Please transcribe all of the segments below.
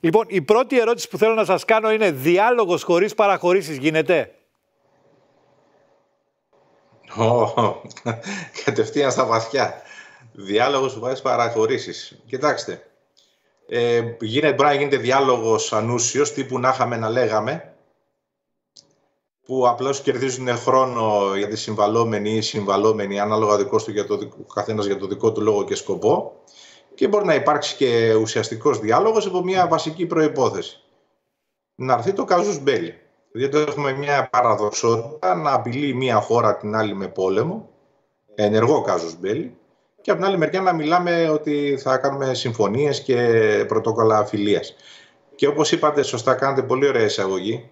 Λοιπόν, η πρώτη ερώτηση που θέλω να σας κάνω είναι διάλογος χωρίς παραχωρήσεις γίνεται; Oh, κατευθείαν στα βαθιά. Διάλογος που βάζει παραχωρήσεις. Κοιτάξτε, ε, γίνεται, μπορεί να γίνεται διάλογος ανούσιος, τύπου να είχαμε να λέγαμε, που απλώς κερδίζουν χρόνο για τη συμβαλόμενη ή συμβαλόμενη, ανάλογα δικός του για το, ο καθένας για το δικό του λόγο και σκοπό και μπορεί να υπάρξει και ουσιαστικός διάλογος από μια βασική προϋπόθεση. Να έρθει το καζούς μπέλι. Διότι έχουμε μια παραδοξότητα να απειλεί μια χώρα την άλλη με πόλεμο, ενεργό κάζους μπέλι, και από την άλλη μεριά να μιλάμε ότι θα κάνουμε συμφωνίες και πρωτόκολλα φιλίας. Και όπως είπατε, σωστά κάνετε πολύ ωραία εισαγωγή,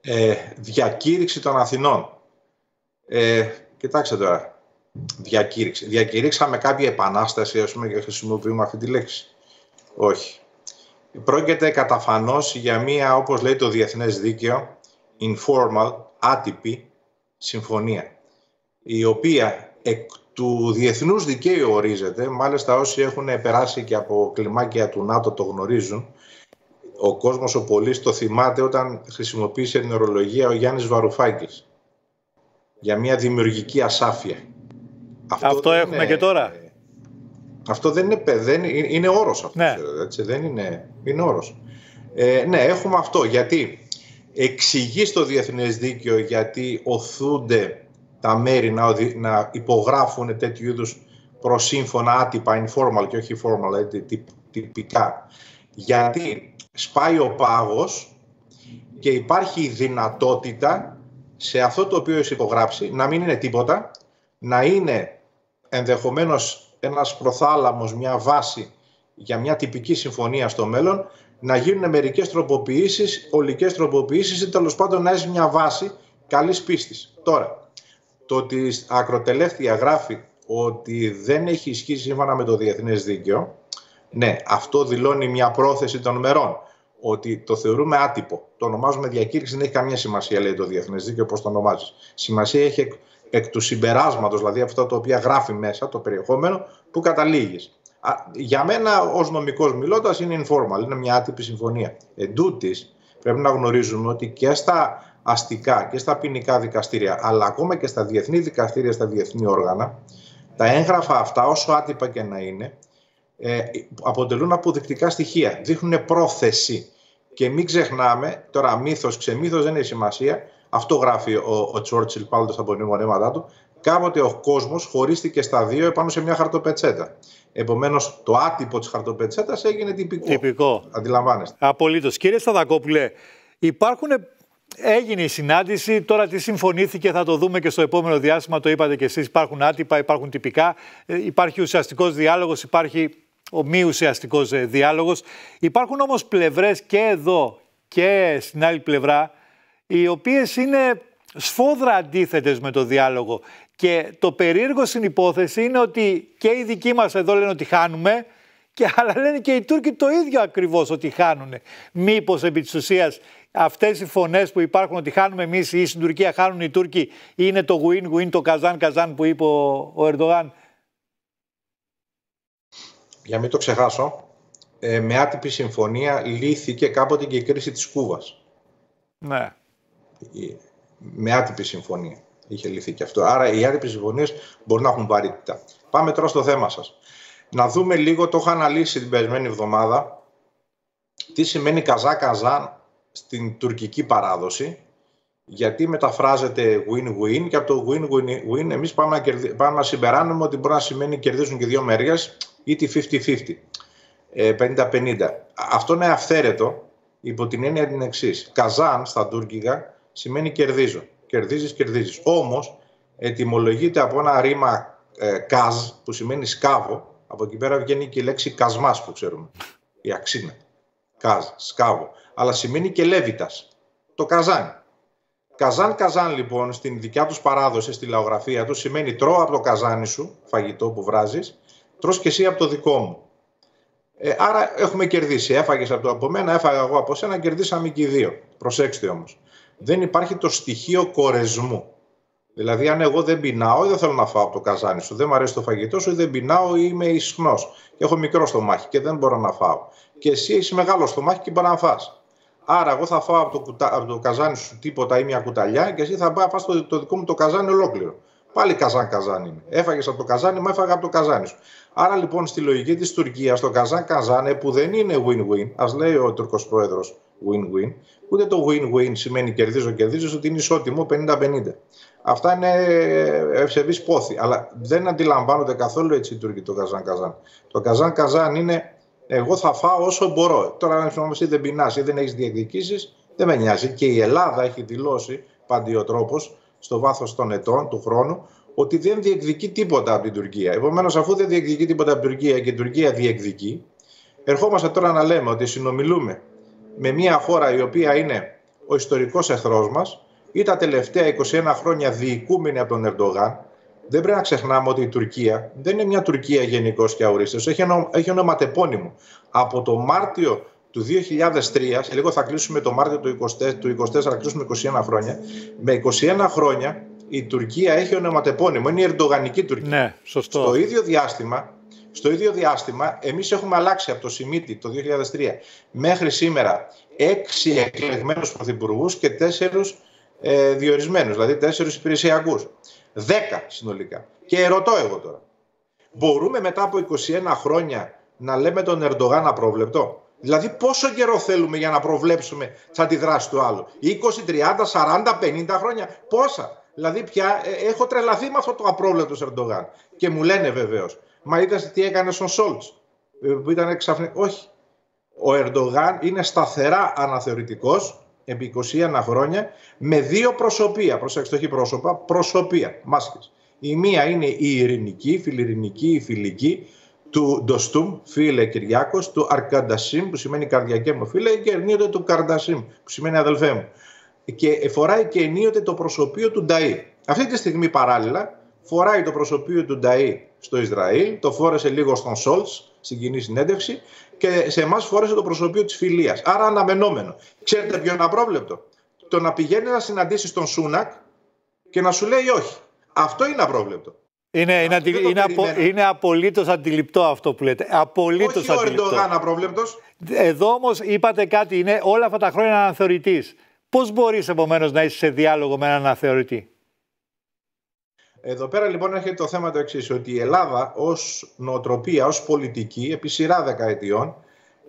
ε, διακήρυξη των Αθηνών. Ε, κοιτάξτε τώρα, διακήρυξη. Διακήρυξαμε κάποια επανάσταση, ας πούμε, και χρησιμοποιούμε αυτή τη λέξη. Όχι. Πρόκειται καταφανώς για μία, όπως λέει το διεθνές δίκαιο, informal, άτυπη συμφωνία, η οποία εκ του διεθνούς δικαίου ορίζεται, μάλιστα όσοι έχουν περάσει και από κλιμάκια του ΝΑΤΟ το γνωρίζουν, ο κόσμος ο πολύς το θυμάται όταν χρησιμοποίησε την ορολογία ο Γιάννης Βαρουφάκης για μια δημιουργική ασάφεια. Αυτό, αυτό έχουμε και τώρα. Αυτό δεν είναι, δεν είναι, είναι όρος αυτός, ναι. έτσι, δεν είναι, είναι όρος. Ε, ναι, έχουμε αυτό, γιατί εξηγεί στο διεθνές δίκαιο γιατί οθούνται τα μέρη να, να υπογράφουν τέτοιου είδους προσύμφωνα άτυπα, informal και όχι formal, δηλαδή τυπικά. Γιατί σπάει ο πάγος και υπάρχει η δυνατότητα σε αυτό το οποίο έχει υπογράψει να μην είναι τίποτα, να είναι ενδεχομένως ένας προθάλαμος, μια βάση για μια τυπική συμφωνία στο μέλλον, να γίνουν μερικές τροποποιήσεις, ολικές τροποποιήσεις ή τέλος πάντων να έχει μια βάση καλής πίστης. Τώρα, το ότι ακροτελεύθια γράφει ότι δεν έχει ισχύσει σύμφωνα με το διεθνές δίκαιο, ναι, αυτό δηλώνει μια πρόθεση των μερών. Ότι το θεωρούμε άτυπο. Το ονομάζουμε διακήρυξη, δεν έχει καμία σημασία, λέει το διεθνές δίκαιο, πώς το ονομάζεις. Σημασία έχει εκ, εκ του συμπεράσματος, δηλαδή αυτό το οποίο γράφει μέσα, το περιεχόμενο, που καταλήγεις. Για μένα, ως νομικός μιλώντας, είναι informal, είναι μια άτυπη συμφωνία. Εν τούτης, πρέπει να γνωρίζουμε ότι και στα αστικά και στα ποινικά δικαστήρια, αλλά ακόμα και στα διεθνή δικαστήρια, στα διεθνή όργανα, τα έγγραφα αυτά, όσο άτυπα και να είναι, ε, αποτελούν αποδεικτικά στοιχεία. Δείχνουν πρόθεση. Και μην ξεχνάμε, τώρα μύθος, ξεμύθος δεν έχει σημασία. Αυτό γράφει ο, ο Τσόρτσιλ πάντα στα απομνημονέματά του. Κάποτε ο κόσμος χωρίστηκε στα δύο επάνω σε μια χαρτοπετσέτα. Επομένως, το άτυπο της χαρτοπετσέτας έγινε τυπικό. Τυπικό. Αντιλαμβάνεστε. Απολύτως. Κύριε Σταδακόπουλε, υπάρχουν Έγινε η συνάντηση, τώρα τι συμφωνήθηκε θα το δούμε και στο επόμενο διάστημα, το είπατε και εσείς, υπάρχουν άτυπα, υπάρχουν τυπικά, ε, υπάρχει ουσιαστικός διάλογος, υπάρχει ο μη ουσιαστικός ε, διάλογος. Υπάρχουν όμως πλευρές και εδώ και στην άλλη πλευρά, οι οποίες είναι σφόδρα αντίθετες με το διάλογο. Και το περίεργο στην υπόθεση είναι ότι και οι δικοί μας εδώ λένε ότι χάνουμε, και αλλά λένε και οι Τούρκοι το ίδιο ακριβώς ότι χάνουν. Μήπως επί της ουσίας αυτές οι φωνές που υπάρχουν ότι χάνουμε εμείς ή στην Τουρκία χάνουν οι Τούρκοι είναι το win-win, το καζάν-καζάν που είπε ο, ο Ερντογάν; Για μην το ξεχάσω, ε, με άτυπη συμφωνία λύθηκε κάποτε και η κρίση της Κούβας. Ναι. Με άτυπη συμφωνία είχε λυθεί και αυτό. Άρα οι άτυπες συμφωνίες μπορούν να έχουν βαρύτητα. Πάμε τώρα στο θέμα σας. Να δούμε λίγο, το είχα αναλύσει την περισμένη εβδομάδα, τι σημαίνει καζά-καζάν στην τουρκική παράδοση, γιατί μεταφράζεται win-win και από το win-win εμείς πάμε να, πάμε να συμπεράνουμε ότι μπορεί να σημαίνει κερδίζουν και δύο μεριές ή τη 50-50, 50-50. Αυτό είναι αυθαίρετο υπό την έννοια την εξής. Καζάν στα τουρκικά σημαίνει κερδίζω. Κερδίζεις, κερδίζεις. Όμως ετυμολογείται από ένα ρήμα ε, καζ που σημαίνει σκάβο. Από εκεί πέρα βγαίνει και η λέξη κασμάς που ξέρουμε. Η αξίνα. Καζ, σκάβο αλλά σημαίνει και Λέβητας, το καζάν. Καζάν καζάν λοιπόν στην δικιά τους παράδοση, στη λαογραφία τους, σημαίνει τρώω από το καζάνι σου, φαγητό που βράζεις, τρως και εσύ από το δικό μου. Ε, άρα έχουμε κερδίσει. Έφαγες από, το, από μένα, έφαγα εγώ από σένα, κερδίσαμε και οι δύο. Προσέξτε όμως. Δεν υπάρχει το στοιχείο κορεσμού. Δηλαδή, αν εγώ δεν πεινάω ή δεν θέλω να φάω από το καζάνι σου, δεν μου αρέσει το φαγητό σου ή δεν πεινάω ή είμαι ισχνός. Έχω μικρό στομάχι και δεν μπορώ να φάω. Και εσύ έχεις μεγάλο στομάχι και μπορεί να φας. Άρα, εγώ θα φάω από το, κουτα... από το καζάνι σου τίποτα ή μια κουταλιά και εσύ θα πάει να το, το δικό μου το καζάνι ολόκληρο. Πάλι καζάν καζάν είναι. Έφαγες από το καζάνι, μου έφαγα από το καζάνι σου. Άρα λοιπόν στη λογική της Τουρκίας, το καζάν καζάνε που δεν είναι win-win, ας λέει ο Τούρκο πρόεδρος win-win, ούτε το win-win σημαίνει κερδίζω, κερδίζω, ότι είναι ισότιμο 50-50. Αυτά είναι ευσεβείς πόθη. Αλλά δεν αντιλαμβάνονται καθόλου έτσι οι Τούρκοι το καζάν καζάν. Το καζάν καζάν είναι εγώ θα φάω όσο μπορώ. Τώρα, αν εσύ δεν πεινάς ή δεν έχεις διεκδικήσεις, δεν με νοιάζει. Και η Ελλάδα έχει δηλώσει παντιοτρόπω στο βάθος των ετών, του χρόνου, ότι δεν διεκδικεί τίποτα από την Τουρκία. Επομένως, αφού δεν διεκδικεί τίποτα από την Τουρκία και η Τουρκία διεκδικεί, ερχόμαστε τώρα να λέμε ότι συνομιλούμε με μια χώρα η οποία είναι ο ιστορικός εχθρός μας ή τα τελευταία 21 χρόνια διοικούμενη από τον Ερντογάν. Δεν πρέπει να ξεχνάμε ότι η Τουρκία δεν είναι μια Τουρκία γενικώ και αορίστω. Έχει, έχει ονοματεπώνυμο. Από το Μάρτιο του 2003, σε λίγο θα κλείσουμε το Μάρτιο του 2024, του 24, θα κλείσουμε 21 χρόνια. Με 21 χρόνια η Τουρκία έχει ονοματεπώνυμο, είναι η Ερντογανική Τουρκία. Ναι, σωστό. Στο ίδιο διάστημα, στο ίδιο διάστημα εμείς έχουμε αλλάξει από το Σιμίτι το 2003 μέχρι σήμερα έξι εκλεγμένους πρωθυπουργούς και τέσσερους ε, διορισμένους, δηλαδή τέσσερους υπηρεσιακούς. Δέκα συνολικά. Και ρωτώ εγώ τώρα, μπορούμε μετά από 21 χρόνια να λέμε τον Ερντογάν απρόβλεπτο; Δηλαδή, πόσο καιρό θέλουμε για να προβλέψουμε τι αντιδράσει του άλλου. 20, 30, 40, 50 χρόνια; Πόσα; Δηλαδή, πια ε, έχω τρελαθεί με αυτό το απρόβλεπτος Ερντογάν. Και μου λένε βεβαίως, Μα είδατε τι έκανες στον Σόλτς. Ε, που ήταν ξαφνικά. Όχι. Ο Ερντογάν είναι σταθερά αναθεωρητικός επί 21 χρόνια με δύο προσωπία. Προσέξτε, όχι πρόσωπα, προσωπία. Μάσκες. Η μία είναι η ειρηνική, η φιλιρηνική, η φιλική του Ντοστούμ, φίλε Κυριάκος, του Αρκαντασίμ, που σημαίνει καρδιακέ μου φίλε, και ενίοτε του Καρντασίμ, που σημαίνει αδελφέ μου. Και φοράει και ενίοτε το προσωπείο του Νταΐ. Αυτή τη στιγμή παράλληλα φοράει το προσωπείο του Νταΐ στο Ισραήλ, το φόρεσε λίγο στον Σόλτς στην κοινή συνέντευξη και σε εμάς φόρεσε το προσωπείο της φιλίας. Άρα αναμενόμενο. Ξέρετε ποιο είναι απρόβλεπτο. Το να πηγαίνει να συναντήσει τον Σούνακ και να σου λέει όχι. Αυτό είναι απρόβλεπτο. Είναι, είναι, είναι, απο, είναι απολύτως αντιληπτό αυτό που λέτε. Απολύτως αντιληπτό. Όχι ο Ερντογάν απρόβλεπτος. Εδώ όμως είπατε κάτι, είναι όλα αυτά τα χρόνια αναθεωρητή. Πώς μπορείς επομένως να είσαι σε διάλογο με έναν αναθεωρητή; Εδώ πέρα λοιπόν έρχεται το θέμα το εξής, ότι η Ελλάδα ως νοοτροπία, ως πολιτική, επί σειρά δεκαετιών,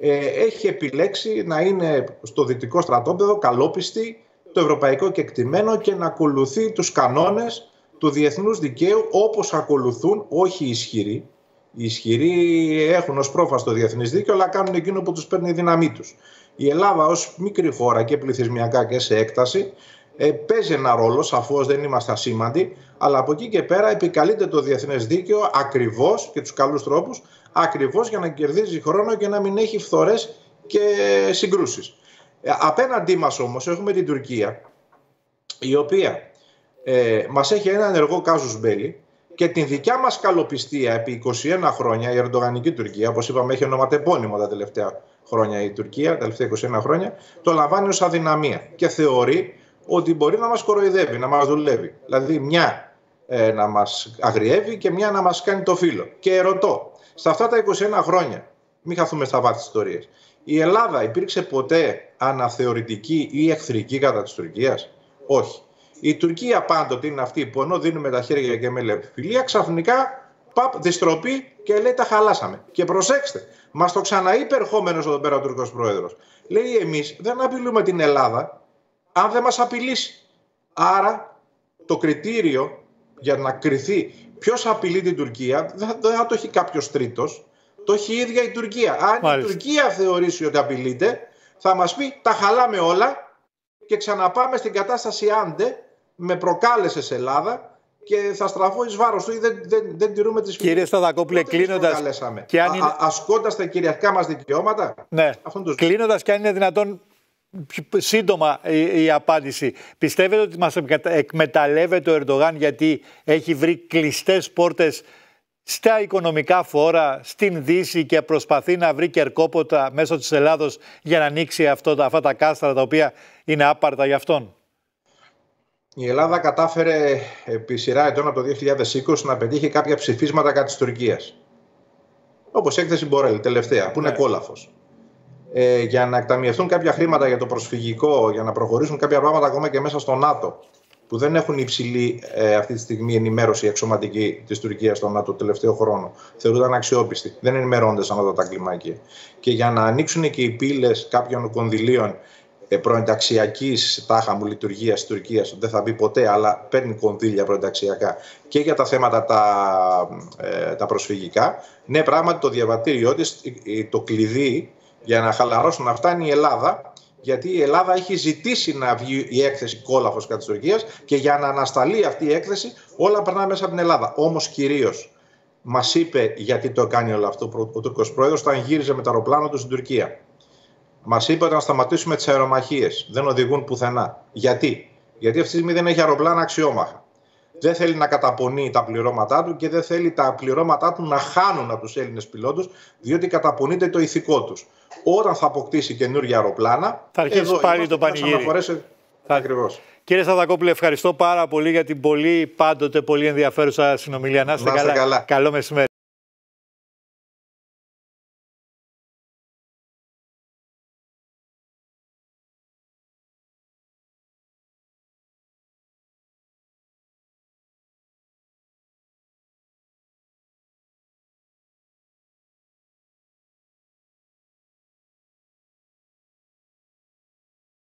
ε, έχει επιλέξει να είναι στο δυτικό στρατόπεδο καλόπιστη το ευρωπαϊκό κεκτημένο και να ακολουθεί τους κανόνες του διεθνούς δικαίου όπως ακολουθούν όχι οι ισχυροί. Οι ισχυροί έχουν ως πρόφαση το διεθνές δίκαιο αλλά κάνουν εκείνο που τους παίρνει η δύναμή τους. Η Ελλάδα ως μικρή χώρα και πληθυσμιακά και σε έκταση ε, παίζει ένα ρόλο, σαφώς δεν είμαστε ασήμαντοι, αλλά από εκεί και πέρα επικαλείται το διεθνές δίκαιο ακριβώς και τους καλούς τρόπους, ακριβώς για να κερδίζει χρόνο και να μην έχει φθορές και συγκρούσεις. Ε, απέναντί μας όμως έχουμε την Τουρκία, η οποία ε, μας έχει ένα ενεργό κάζους μπέλι και την δικιά μας καλοπιστία επί 21 χρόνια, η Ερντογανική Τουρκία, όπως είπαμε, έχει ονοματεπώνυμο τα τελευταία χρόνια η Τουρκία, τα τελευταία 21 χρόνια, το λαμβάνει ως αδυναμία και θεωρεί ότι μπορεί να μας κοροϊδεύει, να μας δουλεύει. Δηλαδή μια ε, να μας αγριεύει και μια να μας κάνει το φίλο. Και ρωτώ, στα αυτά τα 21 χρόνια, μην χαθούμε στα βάθη της ιστορίας, η Ελλάδα υπήρξε ποτέ αναθεωρητική ή εχθρική κατά της Τουρκίας; Όχι. Η Τουρκία πάντοτε είναι αυτή που ενώ δίνουμε τα χέρια και με φιλία, ξαφνικά παπ, διστροπή και λέει τα χαλάσαμε. Και προσέξτε, μας το ξαναείπε ερχόμενος εδώ πέρα ο Τούρκο Πρόεδρος. Λέει εμείς δεν απειλούμε την Ελλάδα, αν δεν μας απειλήσει. Άρα το κριτήριο για να κριθεί ποιος απειλεί την Τουρκία δεν θα το έχει κάποιος τρίτος, το έχει η ίδια η Τουρκία. Αν η Τουρκία θεωρήσει ότι απειλείται, θα μας πει τα χαλάμε όλα και ξαναπάμε στην κατάσταση άντε με προκάλεσε σε Ελλάδα και θα στραφώ εις βάρος του ή δεν, δεν, δεν τηρούμε τις Κύριε Σταδακόπουλε, κλείνοντας και αν είναι... ασκώντας τα κυριαρχικά μας δικαιώματα. Ναι, κλείνοντας και αν είναι δυνατόν σύντομα η, απάντηση. Πιστεύετε ότι μας εκμεταλλεύεται ο Ερντογάν γιατί έχει βρει κλειστές πόρτες στα οικονομικά φόρα, στην Δύση και προσπαθεί να βρει κερκόποτα μέσω της Ελλάδος για να ανοίξει αυτό, αυτά τα κάστρα τα οποία είναι άπαρτα για αυτόν; Η Ελλάδα κατάφερε επί σειρά ετών από το 2020 να πετύχει κάποια ψηφίσματα κατά της Τουρκίας. Όπως έκθεση Μπορέλ τελευταία, που είναι ναι. κόλαφος. Ε, για να εκταμιευτούν κάποια χρήματα για το προσφυγικό, για να προχωρήσουν κάποια πράγματα ακόμα και μέσα στο ΝΑΤΟ, που δεν έχουν υψηλή ε, αυτή τη στιγμή ενημέρωση εξωματική της Τουρκίας στο ΝΑΤΟ το τελευταίο χρόνο. Θεωρούνταν αξιόπιστοι. Δεν ενημερώνονται σαν τα κλιμάκια. Και για να ανοίξουν και οι πύλες κάποιων κονδυλίων ε, προενταξιακής τάχα μου λειτουργίας της Τουρκίας, δεν θα μπει ποτέ, αλλά παίρνει κονδύλια προενταξιακά και για τα θέματα τα, ε, τα προσφυγικά. Ναι, πράγματι το διαβατήριό της, το κλειδί για να χαλαρώσουν αυτά είναι η Ελλάδα. Γιατί η Ελλάδα έχει ζητήσει να βγει η έκθεση κόλαφο κατά της Τουρκίας και για να ανασταλεί αυτή η έκθεση όλα περνάνε μέσα από την Ελλάδα. Όμως κυρίως μας είπε γιατί το κάνει όλο αυτό ο Τούρκος πρόεδρος όταν γύριζε με το αεροπλάνο του στην Τουρκία. Μας είπε ότι να σταματήσουμε τις αερομαχίες. Δεν οδηγούν πουθενά. Γιατί; Γιατί αυτή τη στιγμή δεν έχει αεροπλάνα αξιόμαχα. Δεν θέλει να καταπονεί τα πληρώματά του και δεν θέλει τα πληρώματά του να χάνουν από τους Έλληνες πιλότους, διότι καταπονείται το ηθικό τους. Όταν θα αποκτήσει καινούργια αεροπλάνα. Θα αρχίσει πάλι το πανηγύρι. Θα... Ακριβώς. Κύριε Σταδακόπουλε, ευχαριστώ πάρα πολύ για την πολύ πάντοτε πολύ ενδιαφέρουσα συνομιλία. Να είστε καλά. καλά. Καλό μεσημέρι.